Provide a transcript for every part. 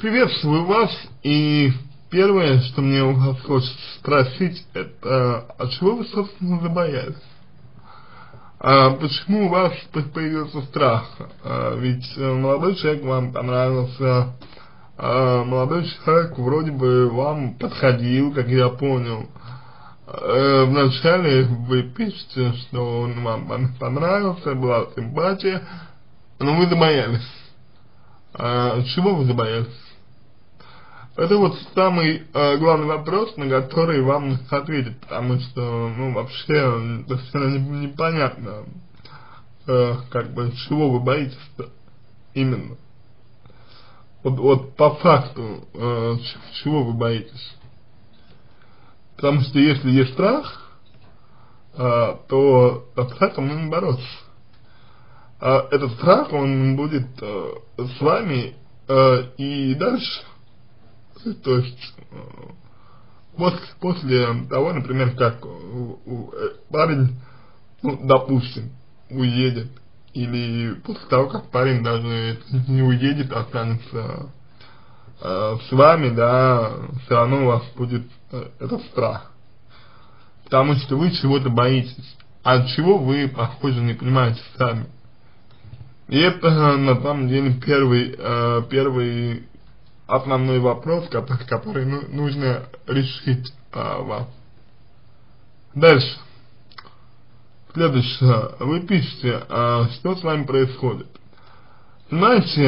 Приветствую вас, и первое, что мне у вас хочется спросить, это, а чего вы, собственно, забоялись? А почему у вас появился страх? А, ведь э, молодой человек вам понравился, а, молодой человек вроде бы вам подходил, как я понял. А, вначале вы пишете, что он вам понравился, была симпатия, но вы забоялись. А, чего вы забоялись? Это вот самый э, главный вопрос, на который вам ответить, потому что, ну, вообще, совершенно непонятно, э, как бы, чего вы боитесь-то именно. Вот, вот по факту, э, чего вы боитесь. Потому что если есть страх, э, то страхом нужно бороться. А этот страх, он будет э, с вами э, и дальше то есть после, после того, например, как парень, ну, допустим, уедет, или после того, как парень даже не уедет, останется э, с вами, да, все равно у вас будет э, этот страх. Потому что вы чего-то боитесь. А чего вы, похоже, не понимаете сами. И это на самом деле первый, э, первый основной вопрос, который, ну, нужно решить а, вам. Дальше. Следующее. Вы пишете, а, что с вами происходит. Знаете,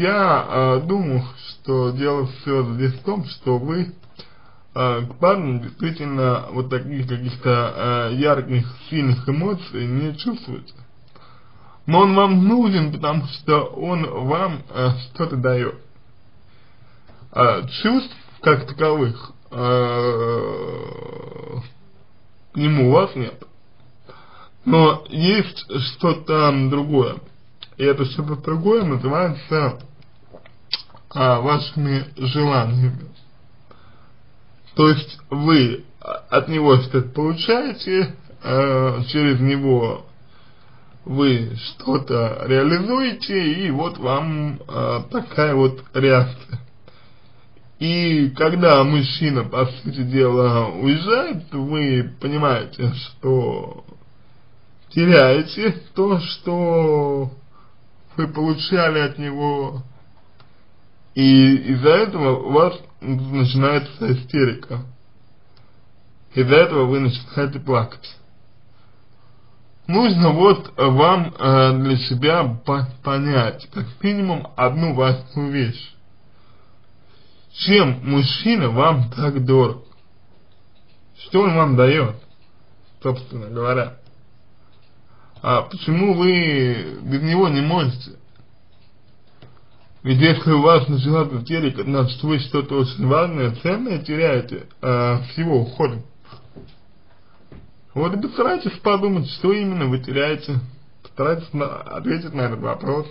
я а, думаю, что дело все здесь в том, что вы а, к парню действительно вот таких каких-то а, ярких, сильных эмоций не чувствуете. Но он вам нужен, потому что он вам а, что-то дает а, чувств как таковых а, к нему у вас нет. Но есть что-то другое. И это что-то другое называется а, вашими желаниями. То есть вы от него что-то получаете, а, через него вы что-то реализуете, и вот вам а, такая вот реакция. И когда мужчина, по сути дела, уезжает, вы понимаете, что теряете то, что вы получали от него, и из-за этого у вас начинается истерика. Из-за этого вы начинаете плакать. Нужно вот вам э, для себя понять, как минимум, одну важную вещь чем мужчина вам так дорог? Что он вам дает, собственно говоря? А почему вы без него не можете? Ведь если у вас начинается истерика, значит вы что-то очень важное, ценное теряете а, с его уходом. Вот и постарайтесь подумать, что именно вы теряете. Постарайтесь на, ответить на этот вопрос.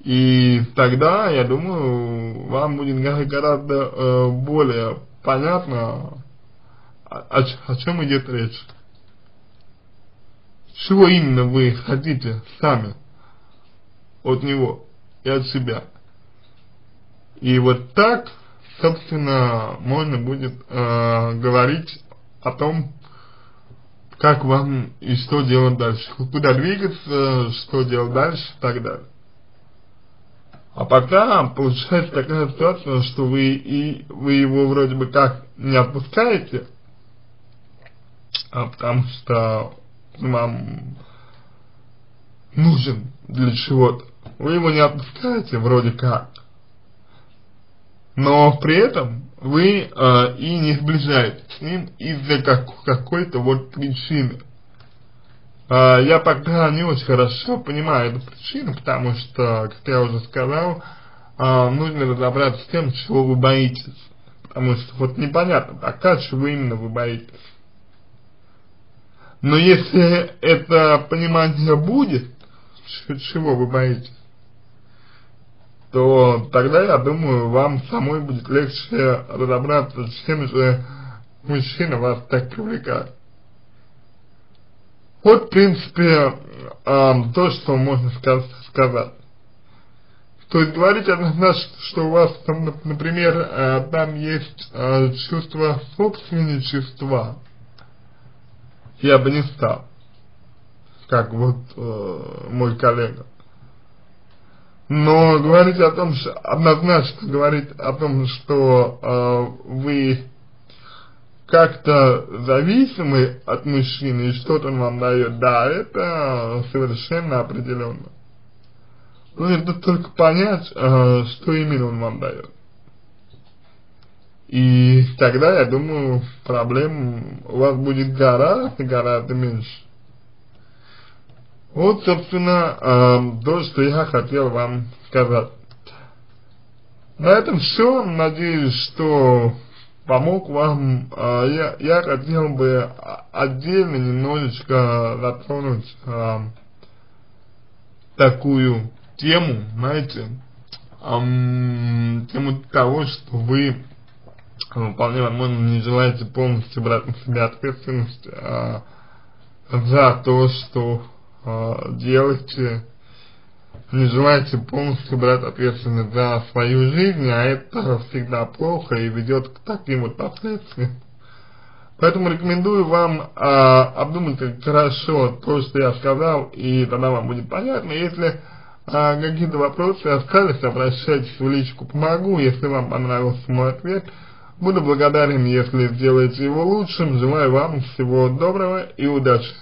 И тогда, я думаю, вам будет гораздо э, более понятно, о, о, чем идет речь. Чего именно вы хотите сами от него и от себя. И вот так, собственно, можно будет э, говорить о том, как вам и что делать дальше, куда двигаться, что делать дальше и так далее. А пока получается такая ситуация, что вы и вы его вроде бы как не отпускаете, а потому что вам нужен для чего-то. Вы его не отпускаете вроде как. Но при этом вы э, и не сближаетесь с ним из-за как, какой-то вот причины. А, я пока не очень хорошо понимаю эту причину, потому что, как я уже сказал, а, нужно разобраться с тем, чего вы боитесь. Потому что вот непонятно пока, чего именно вы боитесь. Но если это понимание будет, чего вы боитесь, то тогда, я думаю, вам самой будет легче разобраться, чем же мужчина вас так привлекает. Вот, в принципе, э, то, что можно сказ сказать. То есть говорить однозначно, что у вас там, например, э, там есть э, чувство собственничества, я бы не стал, как вот э, мой коллега. Но говорить о том, что однозначно говорить о том, что э, вы как-то зависимы от мужчины и что-то он вам дает, да, это совершенно определенно. Нужно только понять, э, что именно он вам дает. И тогда, я думаю, проблем у вас будет гораздо, гораздо меньше. Вот, собственно, э, то, что я хотел вам сказать. На этом все. Надеюсь, что помог вам. Э, я, я хотел бы отдельно немножечко затронуть э, такую тему, знаете, эм, тему того, что вы вполне возможно не желаете полностью брать на себя ответственность э, за то, что э, делаете, не желаете полностью брать ответственность за свою жизнь, а это всегда плохо и ведет к таким вот последствиям. Поэтому рекомендую вам э, обдумать хорошо то, что я сказал, и тогда вам будет понятно. Если а, какие-то вопросы остались, обращайтесь в личку, помогу, если вам понравился мой ответ. Буду благодарен, если сделаете его лучшим. Желаю вам всего доброго и удачи.